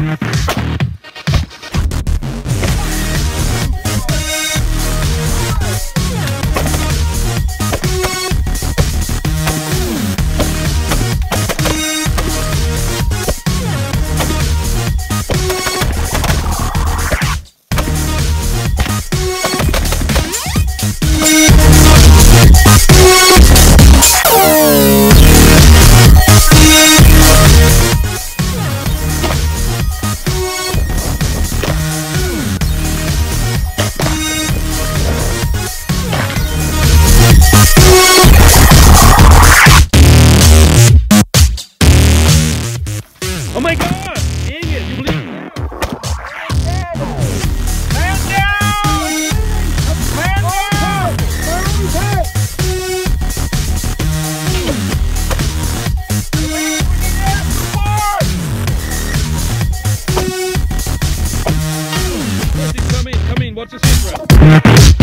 Yeah. Righteous Israel.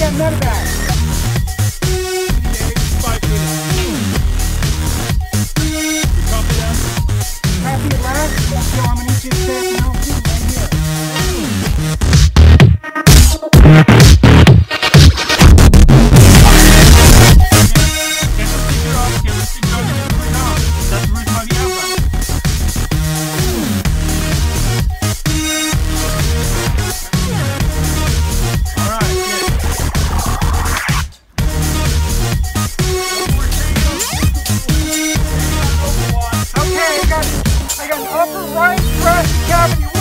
get another bag. Yo, I'm an upper right breast cavity.